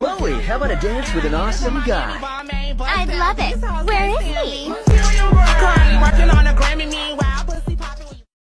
Chloe, how about a dance with an awesome guy? I'd love it. Where is?